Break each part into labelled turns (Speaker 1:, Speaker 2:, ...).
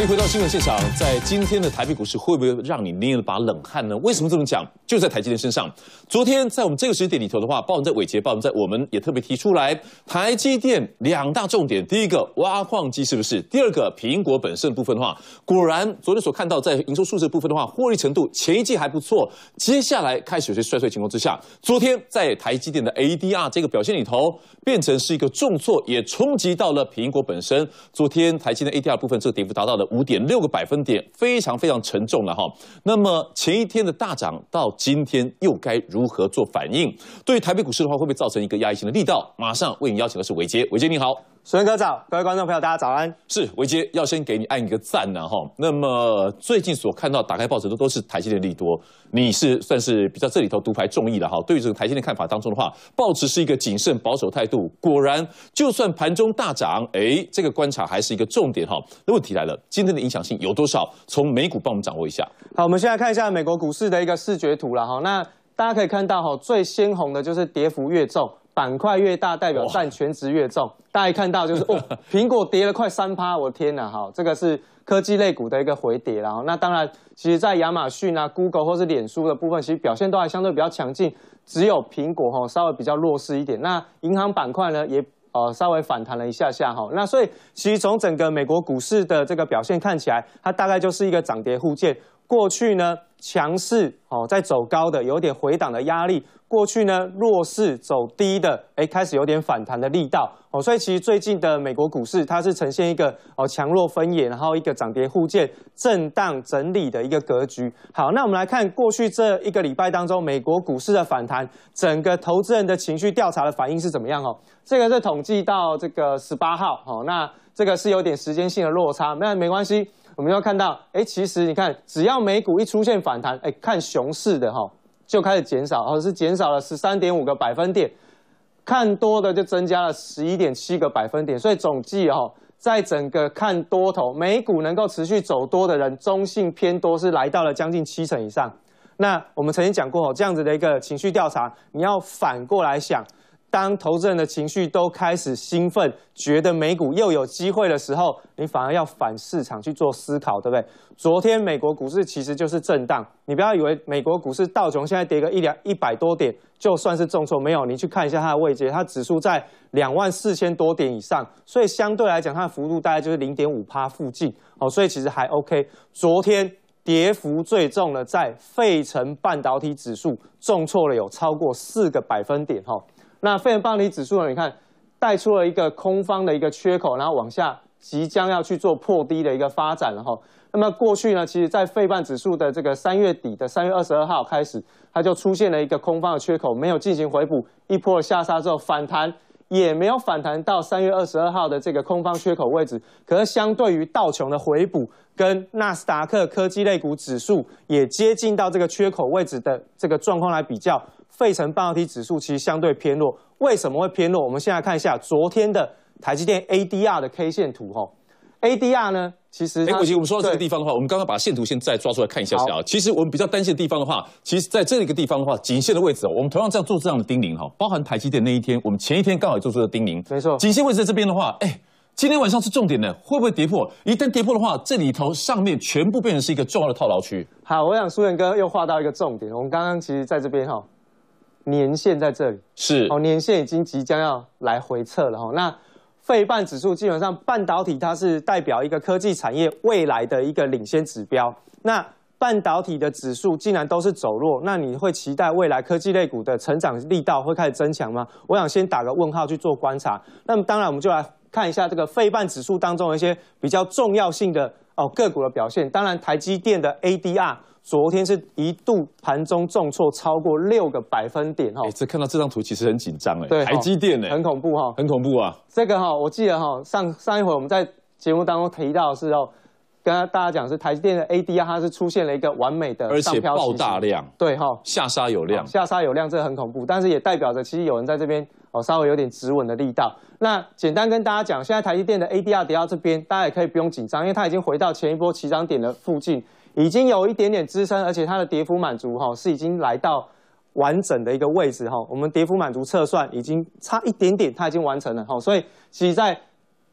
Speaker 1: 欢迎回到新闻现场。在今天的台北股市，会不会让你捏了把冷汗呢？为什么这么讲？就在台积电身上。昨天在我们这个时间点里头的话，包含在伟杰，包含在我们也特别提出来，台积电两大重点：第一个挖矿机是不是？第二个苹果本身的部分的话，果然昨天所看到在营收数字部分的话，获利程度前一季还不错，接下来开始有些衰退情况之下，昨天在台积电的 ADR 这个表现里头，变成是一个重挫，也冲击到了苹果本身。昨天台积电 ADR 部分这个跌幅达到了五点六个百分点，非常非常沉重了哈。那么前一天的大涨到今天又该如何做反应？对于台北股市的话，会不会造成一个压抑性的力道？马上为你邀请的是伟杰，伟杰你好。
Speaker 2: 水文哥早，各位观众朋友，大家早安。
Speaker 1: 是维杰要先给你按一个赞呢哈。那么最近所看到打开报纸的都是台积电利多，你是算是比较这里头独排众议了哈。对于这个台积电看法当中的话，报纸是一个谨慎保守态度。果然，就算盘中大涨，哎，这个观察还是一个重点哈。那问题来了，今天的影响性有多少？从美股帮我们掌握一下。
Speaker 2: 好，我们现在看一下美国股市的一个视觉图了哈。那大家可以看到哈，最鲜红的就是跌幅越重。板块越大，代表占全值越重。大家看到就是哦，苹果跌了快三趴，我天哪！哈，这个是科技类股的一个回跌然后那当然，其实在亚马逊啊、Google 或是脸书的部分，其实表现都还相对比较强劲。只有苹果哈稍微比较弱势一点。那银行板块呢，也呃稍微反弹了一下下哈。那所以其实从整个美国股市的这个表现看起来，它大概就是一个涨跌互见。过去呢强势哦，在走高的有点回档的压力。过去呢，弱势走低的，哎，开始有点反弹的力道哦，所以其实最近的美国股市它是呈现一个哦强弱分野，然后一个涨跌互见、震荡整理的一个格局。好，那我们来看过去这一个礼拜当中，美国股市的反弹，整个投资人的情绪调查的反应是怎么样哦？这个是统计到这个十八号哦，那这个是有点时间性的落差，那没关系，我们要看到，哎，其实你看，只要美股一出现反弹，哎，看熊市的哈。就开始减少，哦，是减少了十三点五个百分点，看多的就增加了十一点七个百分点，所以总计哦，在整个看多头美股能够持续走多的人，中性偏多是来到了将近七成以上。那我们曾经讲过哦，这样子的一个情绪调查，你要反过来想。当投资人的情绪都开始兴奋，觉得美股又有机会的时候，你反而要反市场去做思考，对不对？昨天美国股市其实就是震荡，你不要以为美国股市道琼现在跌个一两一百多点就算是重挫，没有，你去看一下它的位阶，它指数在两万四千多点以上，所以相对来讲它的幅度大概就是零点五趴附近，哦，所以其实还 OK。昨天跌幅最重的在费城半导体指数重挫了有超过四个百分点，哈。那费城半导体指数呢？你看带出了一个空方的一个缺口，然后往下即将要去做破低的一个发展了哈。那么过去呢，其实在费半指数的这个三月底的三月二十二号开始，它就出现了一个空方的缺口，没有进行回补，一波下杀之后反弹也没有反弹到三月二十二号的这个空方缺口位置。可是相对于道琼的回补，跟纳斯达克科技类股指数也接近到这个缺口位置的这个状况来比较。费城半导体指数其实相对偏弱，为什么会偏弱？我们现在看一下昨天的台积电 ADR 的 K 线图哈。ADR 呢，其实
Speaker 1: 哎，我我们说到这个地方的话，我们刚刚把线图先再抓出来看一下下啊。其实我们比较担心的地方的话，其实在这一个地方的话，颈线的位置哦，我们同样这样做这样的叮咛哈，包含台积电那一天，我们前一天刚好也做出了叮咛，
Speaker 2: 没错，
Speaker 1: 颈线位置在这边的话，哎，今天晚上是重点的，会不会跌破？一旦跌破的话，这里头上面全部变成是一个重要的套牢区。
Speaker 2: 好，我想苏远哥又画到一个重点，我们刚刚其实在这边哈。年线在这里
Speaker 1: 是
Speaker 2: 哦，年线已经即将要来回测了哈。那费半指数基本上半导体它是代表一个科技产业未来的一个领先指标。那半导体的指数竟然都是走弱，那你会期待未来科技类股的成长力道会开始增强吗？我想先打个问号去做观察。那么当然我们就来看一下这个费半指数当中的一些比较重要性的哦个股的表现。当然台积电的 ADR。昨天是一度盘中重挫超过六个百分点哈，
Speaker 1: 这看到这张图其实很紧张哎，
Speaker 2: 对，
Speaker 1: 台积电哎，
Speaker 2: 很恐怖哈，
Speaker 1: 很恐怖啊。
Speaker 2: 这个哈，我记得哈，上上一回我们在节目当中提到的时候，跟大家讲是台积电的 ADR 它是出现了一个完美的
Speaker 1: 而且爆大量，
Speaker 2: 对哈，
Speaker 1: 下杀有量，
Speaker 2: 下杀有量，这个很恐怖，但是也代表着其实有人在这边哦稍微有点止稳的力道。那简单跟大家讲，现在台积电的 ADR 跌到这边，大家也可以不用紧张，因为它已经回到前一波起涨点的附近。已经有一点点支撑，而且它的跌幅满足哈是已经来到完整的一个位置哈。我们跌幅满足测算已经差一点点，它已经完成了哈。所以其实在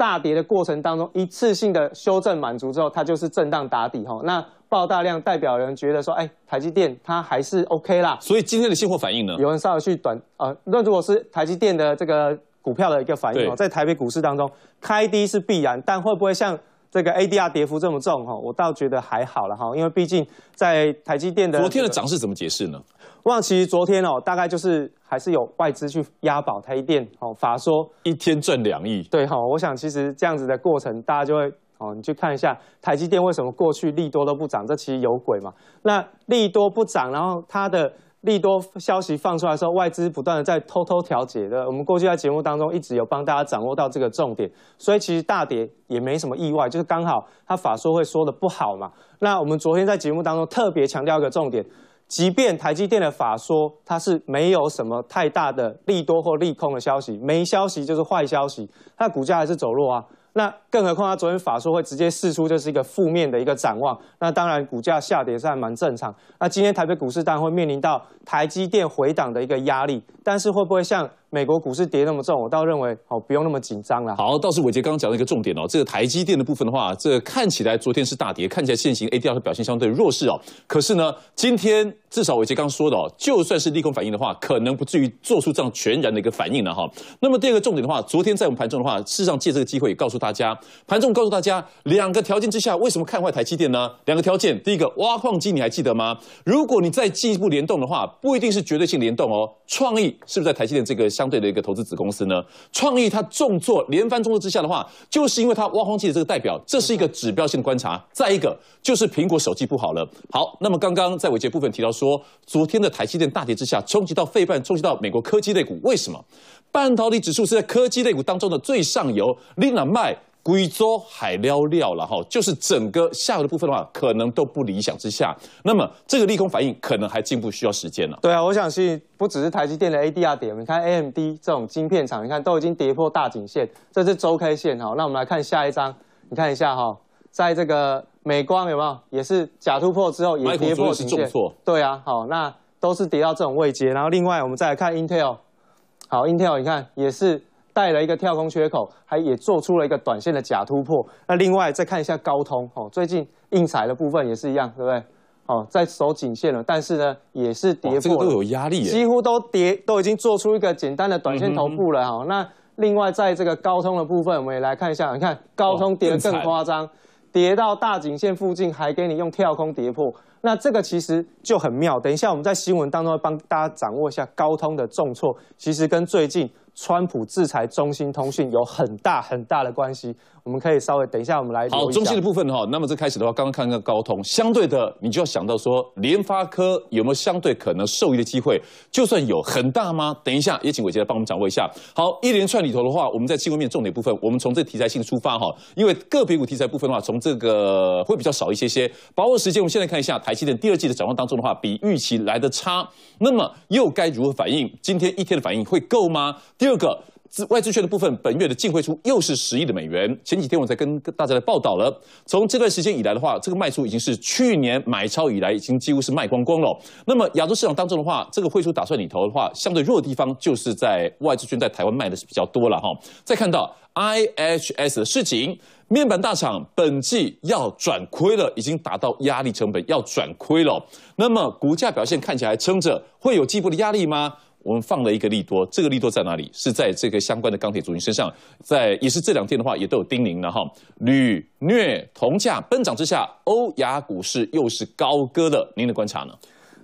Speaker 2: 大跌的过程当中，一次性的修正满足之后，它就是震荡打底哈。那爆大量代表人觉得说，哎，台积电它还是 OK 啦。
Speaker 1: 所以今天的现货反应呢？
Speaker 2: 有人稍微去短呃，那如果是台积电的这个股票的一个反应哦，在台北股市当中开低是必然，但会不会像这个 ADR 跌幅这么重哈？我倒觉得还好了哈，因为毕竟在台积电的
Speaker 1: 昨天的涨势怎么解释呢？
Speaker 2: 望其昨天哦，大概就是还是有外资去押宝台积电哦，法说
Speaker 1: 一天赚两亿。
Speaker 2: 对哈，我想其实这样子的过程，大家就会哦，你去看一下台积电为什么过去利多都不涨，这其实有鬼嘛。那利多不涨，然后它的利多消息放出来的时候，外资不断的在偷偷调节的。我们过去在节目当中一直有帮大家掌握到这个重点，所以其实大跌也没什么意外，就是刚好它法说会说的不好嘛。那我们昨天在节目当中特别强调一个重点。即便台积电的法说，它是没有什么太大的利多或利空的消息，没消息就是坏消息，它股价还是走弱啊。那更何况他昨天法说会直接释出就是一个负面的一个展望，那当然股价下跌是还蛮正常。那今天台北股市当然会面临到台积电回档的一个压力，但是会不会像？美国股市跌那么重，我倒认为哦不用那么紧张了。
Speaker 1: 好，倒是伟杰刚刚讲的一个重点哦，这个台积电的部分的话，这看起来昨天是大跌，看起来现行 ADR 的表现相对弱势哦。可是呢，今天至少伟杰刚刚说的哦，就算是利空反应的话，可能不至于做出这样全然的一个反应了哈。那么第二个重点的话，昨天在我们盘中的话，事实上借这个机会也告诉大家，盘中告诉大家两个条件之下，为什么看坏台积电呢？两个条件，第一个挖矿机你还记得吗？如果你再进一步联动的话，不一定是绝对性联动哦。创意是不是在台积电这个相对的一个投资子？公司呢？创意它重挫连番重挫之下的话，就是因为它挖荒机的这个代表，这是一个指标性的观察。再一个就是苹果手机不好了。好，那么刚刚在尾节部分提到说，昨天的台积电大跌之下，冲击到费半，冲击到美国科技类股。为什么？半导体指数是在科技类股当中的最上游，另外卖。贵州海料料了哈，就是整个下游的部分的话，可能都不理想之下，那么这个利空反应可能还进一步需要时间了。
Speaker 2: 对啊，我想是不只是台积电的 ADR 点，你看 AMD 这种晶片厂，你看都已经跌破大颈线，这是周 K 线哈。那我们来看下一张，你看一下哈，在这个美光有没有也是假突破之后也跌破颈线？对啊，好，那都是跌到这种位阶。然后另外我们再来看 Intel，好，Intel 你看也是。带了一个跳空缺口，还也做出了一个短线的假突破。那另外再看一下高通，哦，最近硬彩的部分也是一样，对不对？哦，在守颈线了，但是呢，也是跌破，
Speaker 1: 这个都有压力，
Speaker 2: 几乎都跌，都已经做出一个简单的短线头部了。哈，那另外在这个高通的部分，我们也来看一下，你看高通跌得更夸张，跌到大颈线附近，还给你用跳空跌破。那这个其实就很妙。等一下我们在新闻当中会帮大家掌握一下高通的重挫，其实跟最近。川普制裁中兴通讯有很大很大的关系。我们可以稍微等一下，我们来
Speaker 1: 好中心的部分哈。那么这开始的话，刚刚看那个高通，相对的，你就要想到说，联发科有没有相对可能受益的机会？就算有很大吗？等一下也请伟杰来帮我们掌握一下。好，一连串里头的话，我们在新闻面重点部分，我们从这题材性出发哈。因为个别股题材部分的话，从这个会比较少一些些。把握时间，我们现在看一下台积电第二季的展望当中的话，比预期来的差，那么又该如何反应？今天一天的反应会够吗？第二个。资外资券的部分，本月的净汇出又是十亿的美元。前几天我才跟大家来报道了，从这段时间以来的话，这个卖出已经是去年买超以来已经几乎是卖光光了。那么亚洲市场当中的话，这个汇出打算里头的话，相对弱的地方就是在外资券在台湾卖的是比较多了哈。再看到 IHS 的市情，面板大厂本季要转亏了，已经达到压力成本要转亏了。那么股价表现看起来撑着，会有进一步的压力吗？我们放了一个利多，这个利多在哪里？是在这个相关的钢铁族群身上，在也是这两天的话，也都有叮咛了哈。铝、镍铜价奔涨之下，欧亚股市又是高歌的，您的观察呢？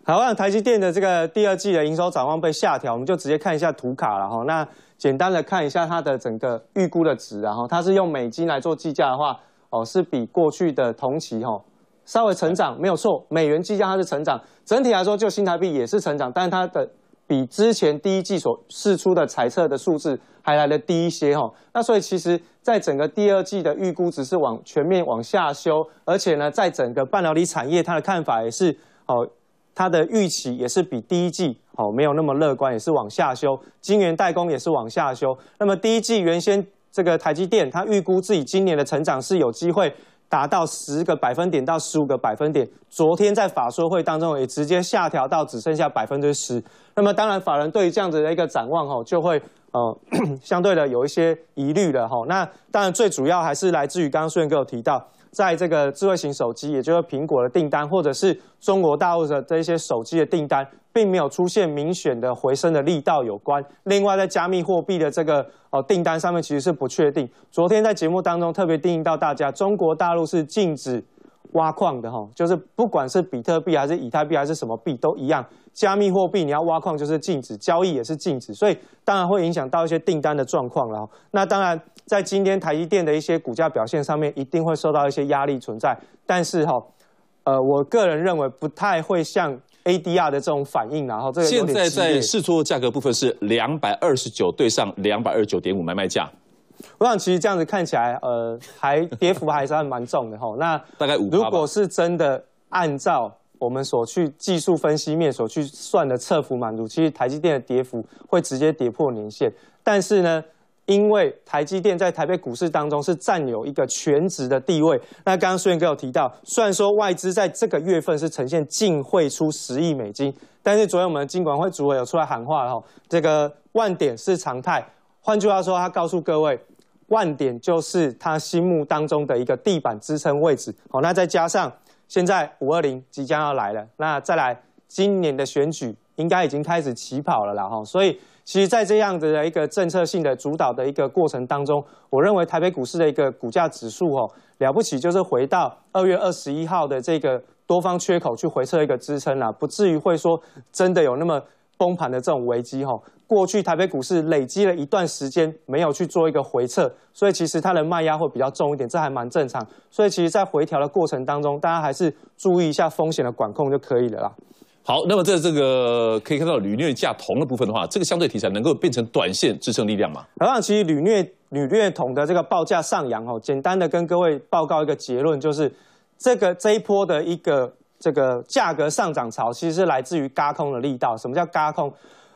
Speaker 2: 好，那台积电的这个第二季的营收展望被下调，我们就直接看一下图卡了哈。那简单的看一下它的整个预估的值，然后它是用美金来做计价的话，哦，是比过去的同期哈稍微成长，没有错，美元计价它是成长，整体来说就新台币也是成长，但是它的。比之前第一季所试出的猜测的数字还来的低一些哈，那所以其实在整个第二季的预估只是往全面往下修，而且呢，在整个半导体产业，它的看法也是哦，它的预期也是比第一季哦没有那么乐观，也是往下修。晶圆代工也是往下修。那么第一季原先这个台积电，它预估自己今年的成长是有机会达到十个百分点到十五个百分点。昨天在法说会当中也直接下调到只剩下百分之十。那么当然，法人对于这样子的一个展望哦，就会呃 相对的有一些疑虑了哈。那当然最主要还是来自于刚刚苏元哥有提到。在这个智慧型手机，也就是苹果的订单，或者是中国大陆的这些手机的订单，并没有出现明显的回升的力道有关。另外，在加密货币的这个呃订单上面，其实是不确定。昨天在节目当中特别定义到大家，中国大陆是禁止挖矿的哈，就是不管是比特币还是以太币还是什么币都一样。加密货币你要挖矿就是禁止，交易也是禁止，所以当然会影响到一些订单的状况了。那当然，在今天台积电的一些股价表现上面，一定会受到一些压力存在。但是哈，呃，我个人认为不太会像 ADR 的这种反应，然后这个
Speaker 1: 现在在试错价格部分是两百二十九对上两百二十九点五买卖价。
Speaker 2: 我想其实这样子看起来，呃，还跌幅还是蛮重的哈。那
Speaker 1: 大概五。
Speaker 2: 如果是真的按照我们所去技术分析面所去算的测幅满足，其实台积电的跌幅会直接跌破年线。但是呢，因为台积电在台北股市当中是占有一个全值的地位。那刚刚苏元哥有提到，虽然说外资在这个月份是呈现净汇出十亿美金，但是昨天我们的金管会主委有出来喊话了哈，这个万点是常态。换句话说，他告诉各位，万点就是他心目当中的一个地板支撑位置。好，那再加上。现在五二零即将要来了，那再来今年的选举应该已经开始起跑了啦哈，所以其实，在这样子的一个政策性的主导的一个过程当中，我认为台北股市的一个股价指数哦了不起，就是回到二月二十一号的这个多方缺口去回测一个支撑啦，不至于会说真的有那么。崩盘的这种危机，哈，过去台北股市累积了一段时间没有去做一个回撤，所以其实它的卖压会比较重一点，这还蛮正常。所以其实，在回调的过程当中，大家还是注意一下风险的管控就可以了啦。
Speaker 1: 好，那么在这个可以看到铝镍价铜的部分的话，这个相对题材能够变成短线支撑力量吗？
Speaker 2: 好像其实铝镍铝镍铜的这个报价上扬，哦，简单的跟各位报告一个结论，就是这个这一波的一个。这个价格上涨潮其实是来自于嘎空的力道。什么叫嘎空？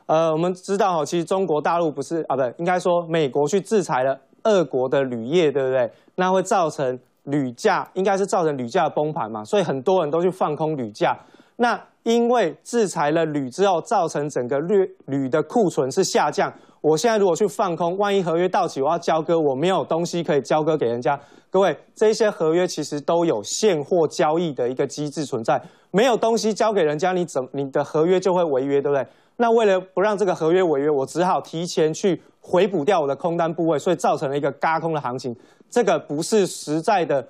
Speaker 2: 呃，我们知道哈，其实中国大陆不是啊，不，应该说美国去制裁了俄国的铝业，对不对？那会造成铝价，应该是造成铝价崩盘嘛。所以很多人都去放空铝价。那因为制裁了铝之后，造成整个铝铝的库存是下降。我现在如果去放空，万一合约到期，我要交割，我没有东西可以交割给人家。各位，这些合约其实都有现货交易的一个机制存在，没有东西交给人家，你怎你的合约就会违约，对不对？那为了不让这个合约违约，我只好提前去回补掉我的空单部位，所以造成了一个嘎空的行情。这个不是实在的。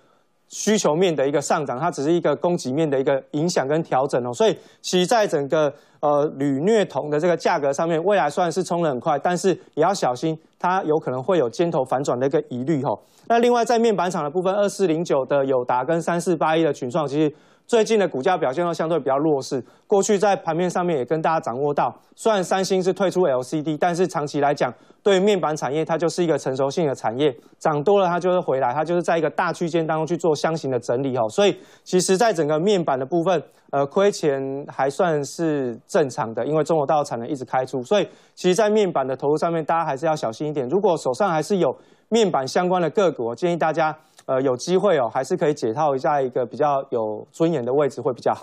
Speaker 2: 需求面的一个上涨，它只是一个供给面的一个影响跟调整哦，所以其实在整个呃铝镍铜的这个价格上面，未来算是冲得很快，但是也要小心，它有可能会有尖头反转的一个疑虑哈。那另外在面板厂的部分，二四零九的友达跟三四八一的群创，其实。最近的股价表现都相对比较弱势。过去在盘面上面也跟大家掌握到，虽然三星是退出 LCD，但是长期来讲，对面板产业它就是一个成熟性的产业，涨多了它就会回来，它就是在一个大区间当中去做箱型的整理哦。所以其实在整个面板的部分，呃，亏钱还算是正常的，因为中国大陆产能一直开出，所以其实在面板的投入上面，大家还是要小心一点。如果手上还是有面板相关的个股，建议大家。呃，有机会哦，还是可以解套一下一个比较有尊严的位置会比较好。